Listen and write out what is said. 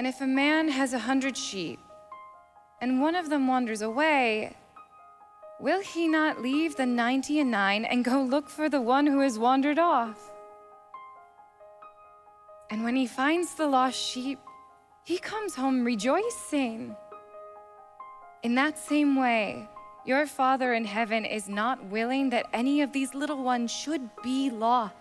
And if a man has a hundred sheep, and one of them wanders away, will he not leave the ninety and nine and go look for the one who has wandered off? And when he finds the lost sheep, he comes home rejoicing. In that same way, your Father in heaven is not willing that any of these little ones should be lost.